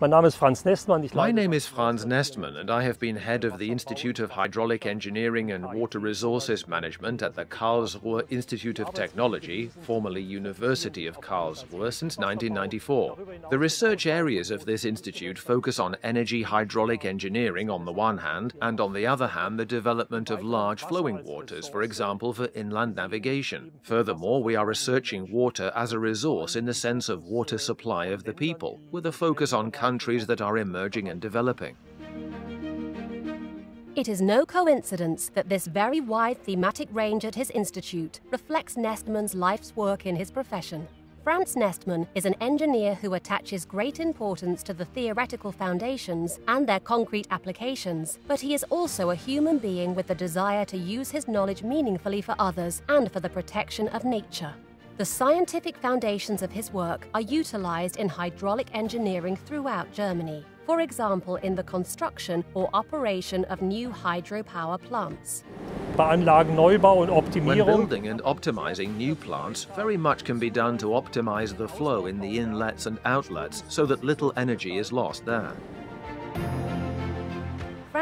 My name is Franz Nestmann, and I have been head of the Institute of Hydraulic Engineering and Water Resources Management at the Karlsruhe Institute of Technology, formerly University of Karlsruhe, since 1994. The research areas of this institute focus on energy hydraulic engineering on the one hand, and on the other hand, the development of large flowing waters, for example, for inland navigation. Furthermore, we are researching water as a resource in the sense of water supply of the people, with a focus on countries that are emerging and developing. It is no coincidence that this very wide thematic range at his institute reflects Nestmann's life's work in his profession. Franz Nestmann is an engineer who attaches great importance to the theoretical foundations and their concrete applications, but he is also a human being with the desire to use his knowledge meaningfully for others and for the protection of nature. The scientific foundations of his work are utilized in hydraulic engineering throughout Germany, for example, in the construction or operation of new hydropower plants. bei When building and optimizing new plants, very much can be done to optimize the flow in the inlets and outlets so that little energy is lost there.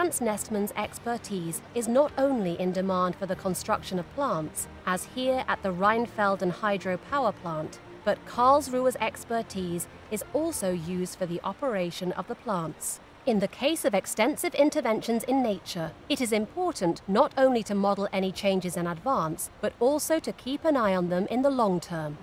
Franz Nestmann's expertise is not only in demand for the construction of plants, as here at the Rheinfelden hydropower plant, but Karlsruhe's expertise is also used for the operation of the plants. In the case of extensive interventions in nature, it is important not only to model any changes in advance, but also to keep an eye on them in the long term.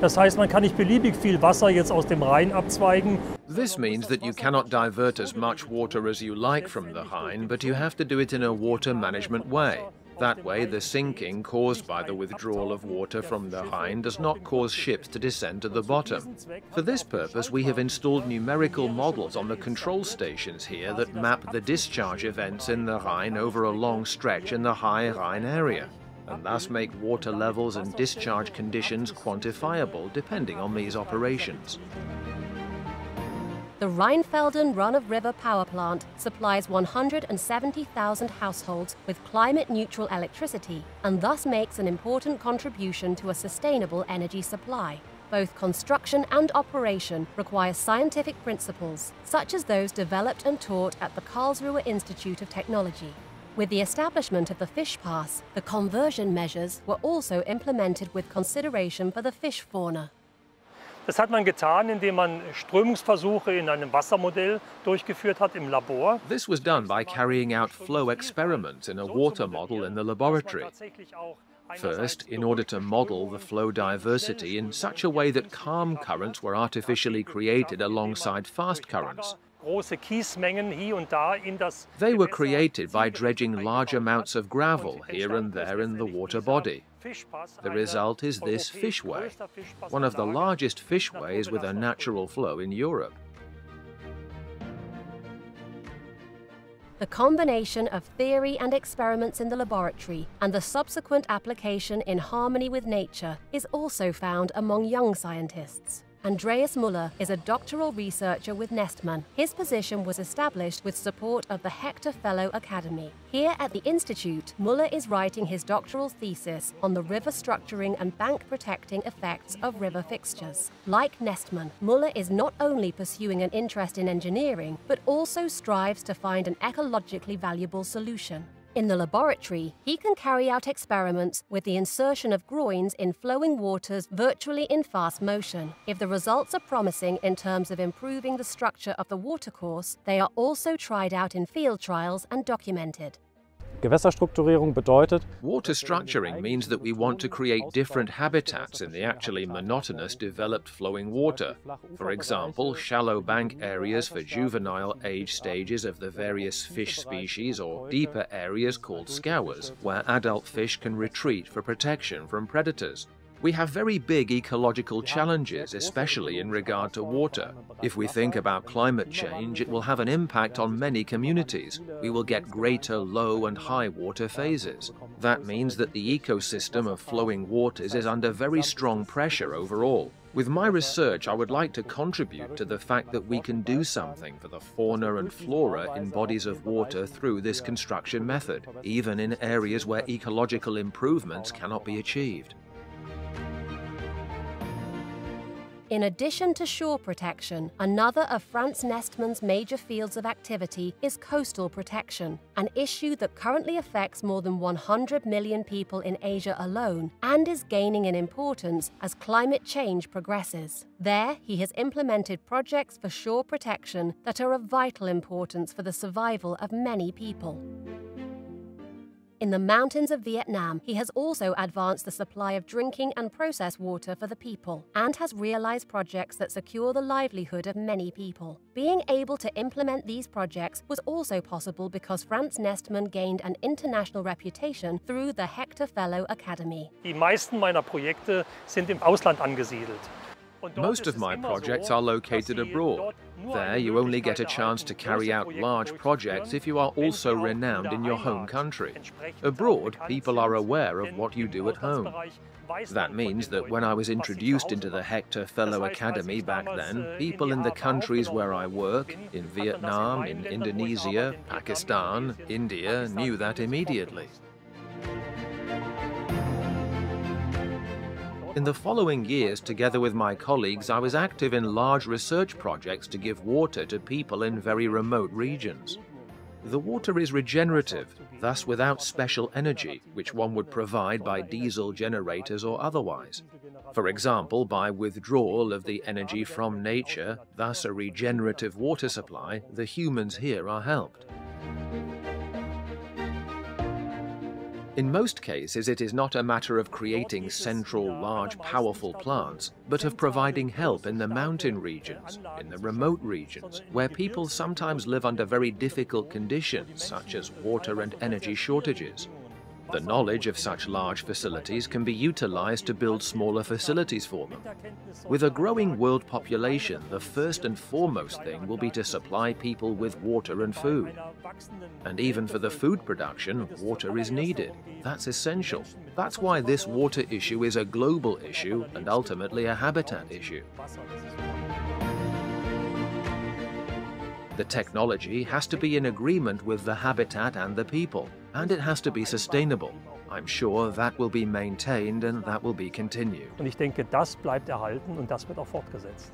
Das heißt, man kann nicht beliebig viel Wasser jetzt aus dem Rhein abzweigen. This means that you cannot divert as much water as you like from the Rhine, but you have to do it in a water management way. That way, the sinking caused by the withdrawal of water from the Rhine does not cause ships to descend to the bottom. For this purpose, we have installed numerical models on the control stations here that map the discharge events in the Rhine over a long stretch in the high Rhine area, and thus make water levels and discharge conditions quantifiable depending on these operations. The Rheinfelden run of river power plant supplies 170,000 households with climate neutral electricity and thus makes an important contribution to a sustainable energy supply. Both construction and operation require scientific principles, such as those developed and taught at the Karlsruhe Institute of Technology. With the establishment of the fish pass, the conversion measures were also implemented with consideration for the fish fauna. Das hat man getan, indem man Strömungsversuche in einem Wassermodell durchgeführt hat im Labor. This was done by carrying out flow experiments in a water model in the laboratory. First, in order to model the flow diversity in such a way that calm currents were artificially created alongside fast currents. Große Kiesmengen hier und da in das They were created by dredging large amounts of gravel here and there in the water body. The result is this fishway, one of the largest fishways with a natural flow in Europe. The combination of theory and experiments in the laboratory and the subsequent application in harmony with nature is also found among young scientists. Andreas Muller is a doctoral researcher with Nestmann. His position was established with support of the Hector Fellow Academy. Here at the Institute, Muller is writing his doctoral thesis on the river structuring and bank protecting effects of river fixtures. Like Nestmann, Muller is not only pursuing an interest in engineering, but also strives to find an ecologically valuable solution. In the laboratory, he can carry out experiments with the insertion of groins in flowing waters virtually in fast motion. If the results are promising in terms of improving the structure of the watercourse, they are also tried out in field trials and documented. Gewässerstrukturierung bedeutet, Water structuring means that we want to create different habitats in the actually monotonous developed flowing water. For example, shallow bank areas for juvenile age stages of the various fish species or deeper areas called scours, where adult fish can retreat for protection from predators. We have very big ecological challenges, especially in regard to water. If we think about climate change, it will have an impact on many communities. We will get greater low and high water phases. That means that the ecosystem of flowing waters is under very strong pressure overall. With my research, I would like to contribute to the fact that we can do something for the fauna and flora in bodies of water through this construction method, even in areas where ecological improvements cannot be achieved. In addition to shore protection, another of Franz Nestmann's major fields of activity is coastal protection, an issue that currently affects more than 100 million people in Asia alone and is gaining in importance as climate change progresses. There, he has implemented projects for shore protection that are of vital importance for the survival of many people. In the mountains of Vietnam, he has also advanced the supply of drinking and processed water for the people and has realized projects that secure the livelihood of many people. Being able to implement these projects was also possible because Franz Nestmann gained an international reputation through the Hector Fellow Academy. Die meisten meiner Projekte sind im Ausland angesiedelt. Most of my projects are located abroad. There, you only get a chance to carry out large projects if you are also renowned in your home country. Abroad, people are aware of what you do at home. That means that when I was introduced into the Hector Fellow Academy back then, people in the countries where I work, in Vietnam, in Indonesia, Pakistan, India, knew that immediately. In the following years, together with my colleagues, I was active in large research projects to give water to people in very remote regions. The water is regenerative, thus without special energy, which one would provide by diesel generators or otherwise. For example, by withdrawal of the energy from nature, thus a regenerative water supply, the humans here are helped. In most cases, it is not a matter of creating central, large, powerful plants, but of providing help in the mountain regions, in the remote regions, where people sometimes live under very difficult conditions, such as water and energy shortages. The knowledge of such large facilities can be utilized to build smaller facilities for them. With a growing world population, the first and foremost thing will be to supply people with water and food. And even for the food production, water is needed. That's essential. That's why this water issue is a global issue and ultimately a habitat issue. The technology has to be in agreement with the habitat and the people, and it has to be sustainable. I'm sure that will be maintained and that will be continued. Und ich denke, das bleibt erhalten und das wird auch fortgesetzt.